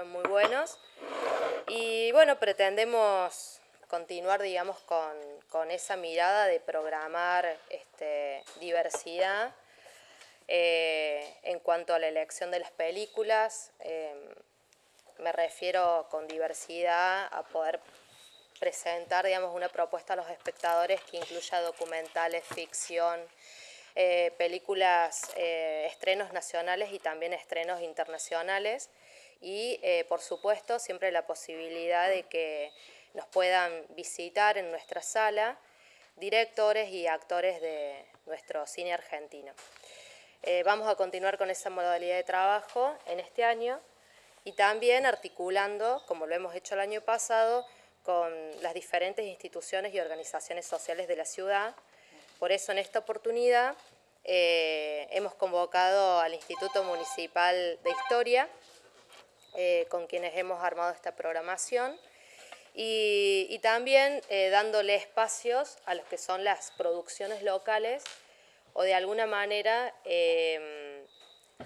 fueron muy buenos. Y bueno, pretendemos continuar, digamos, con, esa mirada de programar este, diversidad eh, en cuanto a la elección de las películas. Eh, me refiero con diversidad a poder presentar, digamos, una propuesta a los espectadores que incluya documentales, ficción, eh, películas, estrenos nacionales y también estrenos internacionales. Y, por supuesto, siempre la posibilidad de que nos puedan visitar en nuestra sala directores y actores de nuestro cine argentino. Eh, vamos a continuar con esa modalidad de trabajo en este año y también articulando, como lo hemos hecho el año pasado, con las diferentes instituciones y organizaciones sociales de la ciudad. Por eso en esta oportunidad eh, hemos convocado al Instituto Municipal de Historia, eh, con quienes hemos armado esta programación, y, también eh, dándole espacios a los que son las producciones locales o de alguna manera, em,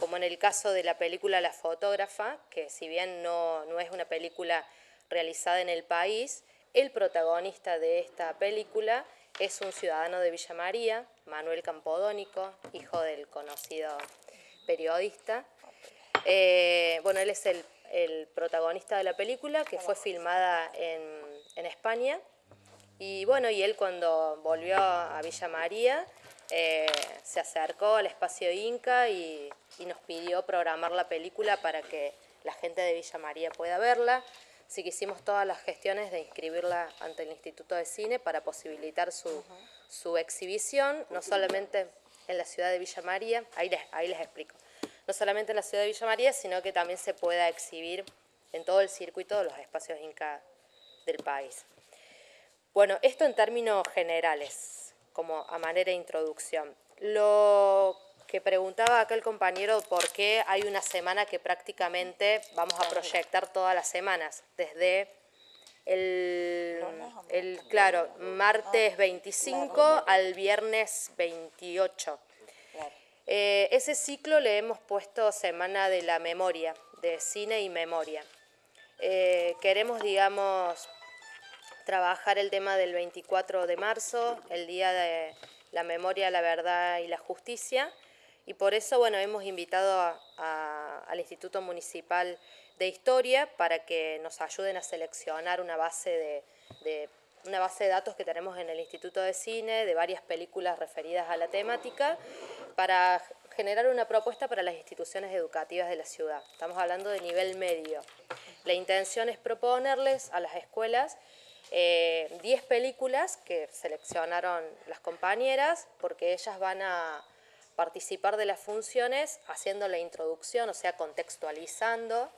como en el caso de la película La fotógrafa, que si bien no, no es una película realizada en el país, el protagonista de esta película es un ciudadano de Villa María, Manuel Campodónico, hijo del conocido periodista. Eh, bueno, él es el el protagonista de la película, que fue filmada en, España. Y bueno, y él cuando volvió a Villa María, eh, se acercó al espacio Inca y, nos pidió programar la película para que la gente de Villa María pueda verla. Así que hicimos todas las gestiones de inscribirla ante el Instituto de Cine para posibilitar su, su exhibición, no solamente en la ciudad de Villa María, ahí les, ahí les explico no solamente en la ciudad de Villa María, sino que también se pueda exhibir en todo el circuito de los espacios Inca del país. Bueno, esto en términos generales, como a manera de introducción. Lo que preguntaba acá el compañero, ¿por qué hay una semana que prácticamente vamos a proyectar todas las semanas? Desde el, el claro, martes 25 al viernes 28. Eh, ese ciclo le hemos puesto Semana de la Memoria, de Cine y Memoria. Eh, queremos, digamos, trabajar el tema del 24 de marzo, el Día de la Memoria, la Verdad y la Justicia, y por eso, bueno, hemos invitado al Instituto Municipal de Historia para que nos ayuden a seleccionar una base de una base de datos que tenemos en el Instituto de Cine de varias películas referidas a la temática para generar una propuesta para las instituciones educativas de la ciudad. Estamos hablando de nivel medio. La intención es proponerles a las escuelas 10 eh, películas que seleccionaron las compañeras porque ellas van a participar de las funciones haciendo la introducción, o sea, contextualizando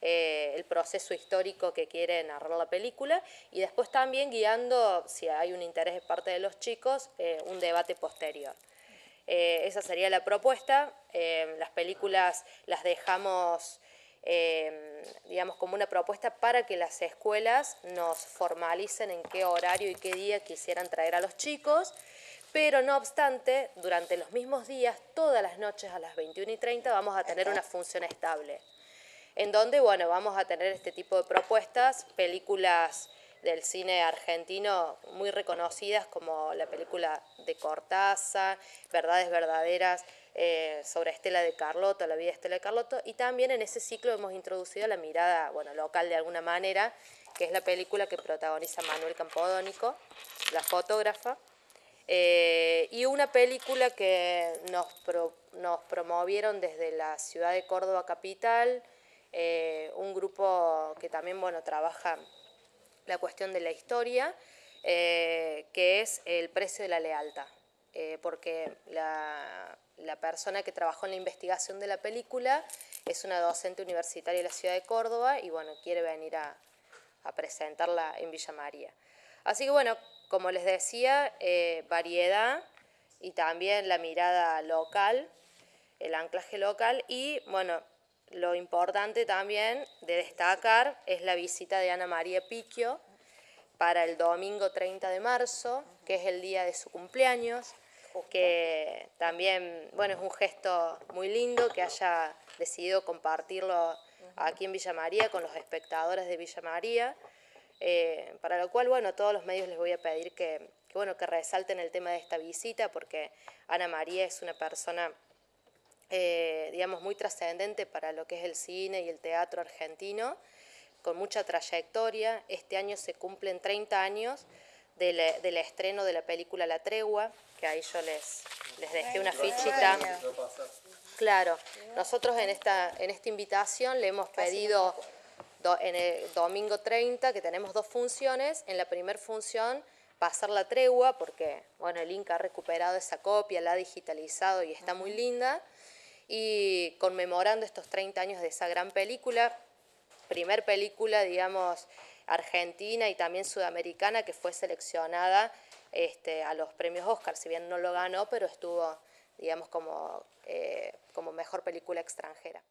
eh, el proceso histórico que quiere narrar la película y después también guiando, si hay un interés de parte de los chicos, eh, un debate posterior. Eh, esa sería la propuesta. las películas las dejamos, digamos, como una propuesta para que las escuelas nos formalicen en qué horario y qué día quisieran traer a los chicos. Pero no obstante, durante los mismos días, todas las noches a las 21 y 30 vamos a tener una función estable en donde bueno, vamos a tener este tipo de propuestas, películas del cine argentino muy reconocidas como la película de Cortázar, Verdades Verdaderas, eh, sobre Estela de Carlotto, la vida de Estela de Carlotto, y también en ese ciclo hemos introducido la mirada bueno, local de alguna manera, que es la película que protagoniza Manuel Campodónico, la fotógrafa, eh, y una película que nos, nos promovieron desde la ciudad de Córdoba capital, eh, un grupo que también bueno, trabaja la cuestión de la historia, eh, que es el precio de la lealtad, eh, porque la, persona que trabajó en la investigación de la película es una docente universitaria de la ciudad de Córdoba y bueno, quiere venir a, presentarla en Villa María. Así que bueno, como les decía, variedad y también la mirada local, el anclaje local y bueno, lo importante también de destacar es la visita de Ana María Picchio para el domingo 30 de marzo, que es el día de su cumpleaños, que también, bueno, es un gesto muy lindo que haya decidido compartirlo aquí en Villa María con los espectadores de Villa María, eh, para lo cual, bueno, a todos los medios les voy a pedir que, bueno, que resalten el tema de esta visita, porque Ana María es una persona, eh, digamos, muy trascendente para lo que es el cine y el teatro argentino, con mucha trayectoria. Este año se cumplen 30 años del, estreno de la película La Tregua, que ahí yo les, les dejé una fichita. Claro, nosotros en esta, en esta invitación le hemos pedido en el domingo 30, que tenemos dos funciones, en la primera función pasar la tregua, porque bueno, el Inca ha recuperado esa copia, la ha digitalizado y está muy linda, y conmemorando estos 30 años de esa gran película, primer película, digamos, argentina y también sudamericana que fue seleccionada este, a los premios Oscar, si bien no lo ganó, pero estuvo, digamos, como, eh, como mejor película extranjera.